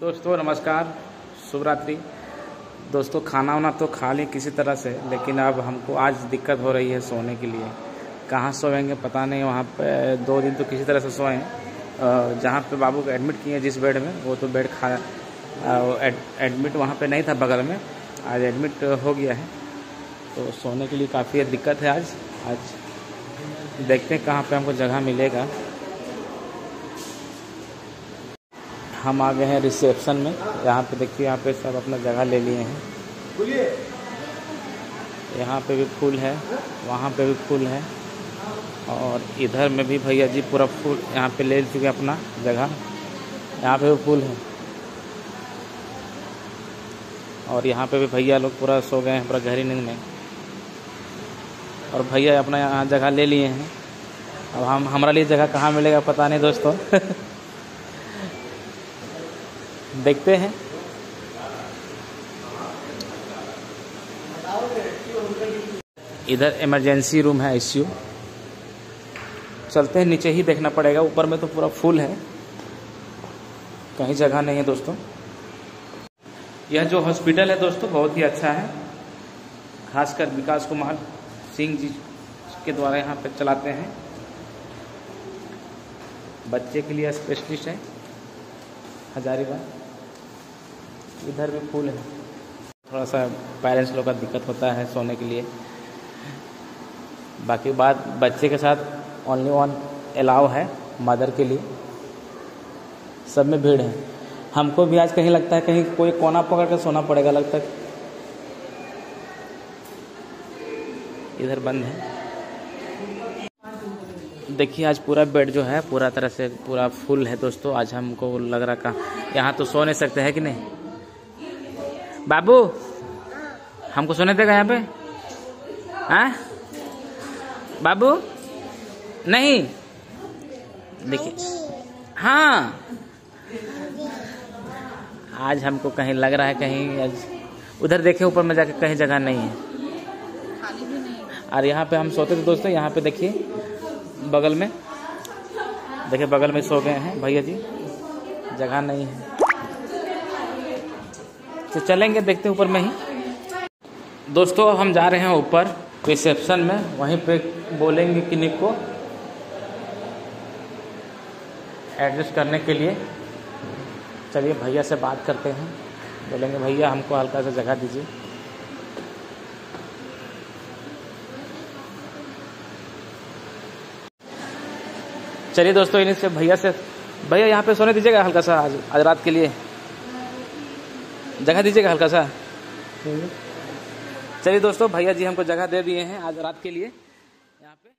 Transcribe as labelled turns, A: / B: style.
A: दोस्तों नमस्कार। शुभ रात्रि दोस्तों खाना वाना तो खा लें किसी तरह से लेकिन अब हमको आज दिक्कत हो रही है सोने के लिए। कहाँ सोएँगे पता नहीं वहाँ पे दो दिन तो किसी तरह से सोएँ। जहाँ पे बाबू को एडमिट किए जिस बेड में वो तो बेड खा एड, एडमिट वहाँ पे नहीं था बगल में। आज एडमिट हो गया है। तो सोने के लिए काफ़ी दिक्कत है आज। आज देखते हैं कहाँ पे हमको जगह मिलेगा। हम आ गए हैं रिसेप्शन में। यहाँ पे देखिए यहाँ पे सब अपना जगह ले लिए हैं। यहाँ पे भी फूल है वहाँ पे भी फूल है। और इधर में भी भैया जी पूरा फूल यहाँ पे ले चुके अपना जगह। यहाँ पे भी फूल है। और यहाँ पे भी भैया लोग पूरा सो गए हैं पूरा गहरी नींद में। और भैया अपना यहाँ जगह ले लिए हैं। अब हम हमारा लिए जगह कहाँ मिलेगा पता नहीं दोस्तों। देखते हैं। इधर इमरजेंसी रूम है आईसीयू चलते हैं, नीचे ही देखना पड़ेगा। ऊपर में तो पूरा फुल है। कहीं जगह नहीं है दोस्तों। यह जो हॉस्पिटल है दोस्तों, बहुत ही अच्छा है। खासकर विकास कुमार सिंह जी के द्वारा यहाँ पे चलाते हैं। बच्चे के लिए स्पेशलिस्ट है। हजारीबाग। इधर भी फूल है। थोड़ा सा पेरेंट्स लोग का दिक्कत होता है सोने के लिए। बाकी बात, बच्चे के साथ ओनली वन अलाउ है मदर के लिए। सब में भीड़ है। हमको भी आज कहीं लगता है, कहीं कोई कोना पकड़ कर सोना पड़ेगा, लगता है। इधर बंद है। देखिए, आज पूरा बेड जो है, पूरा तरह से पूरा फुल है दोस्तों। आज हमको लग रहा का यहाँ तो सो नहीं सकते, हैं कि नहीं? बाबू हमको सुने देगा यहाँ पे? हाँ? बाबू? नहीं। देखिए। हाँ। आज हमको कहीं लग रहा है कहीं आज उधर देखे ऊपर में जाके कहीं जगह नहीं है। और यहाँ पे हम सोते थे दोस्तों यहाँ पे देखिए बगल में। देखिए बगल में सो गए हैं भैया जी। जगह नहीं है। तो चलेंगे, देखते ऊपर में ही। दोस्तों, हम जा रहे हैं ऊपर रिसेप्शन में। वहीं पे बोलेंगे क्लिनिक को एडजस्ट करने के लिए। चलिए, भैया से बात करते हैं। बोलेंगे, भैया, हमको हल्का सा जगह दीजिए। चलिए दोस्तों, इन्हीं से, भैया से। भैया, यहाँ पे सोने दीजिएगा हल्का सा आज आज रात के लिए? जगह दीजिएगा हल्का सा। चलिए दोस्तों भैया जी हमको जगह दे दिए हैं आज रात के लिए। यहाँ पे